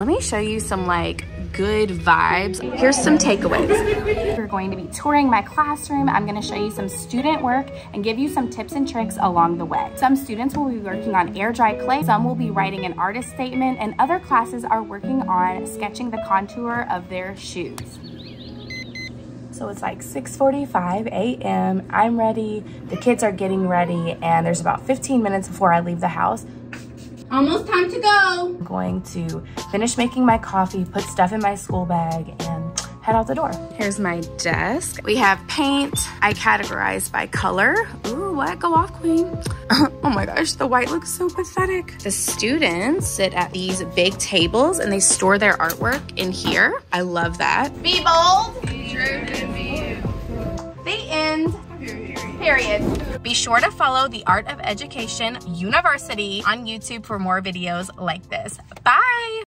Let me show you some like good vibes. Here's some takeaways. We're going to be touring my classroom. I'm gonna show you some student work and give you some tips and tricks along the way. Some students will be working on air dry clay, some will be writing an artist statement, and other classes are working on sketching the contour of their shoes. So it's like 6.45 a.m. I'm ready, the kids are getting ready, and there's about 15 minutes before I leave the house. Almost time to go. I'm going to finish making my coffee, put stuff in my school bag, and head out the door. Here's my desk. We have paint. I categorize by color. Ooh, what? Go off, queen. oh my gosh, the white looks so pathetic. The students sit at these big tables and they store their artwork in here. I love that. Be bold. Period. Be sure to follow the Art of Education University on YouTube for more videos like this. Bye!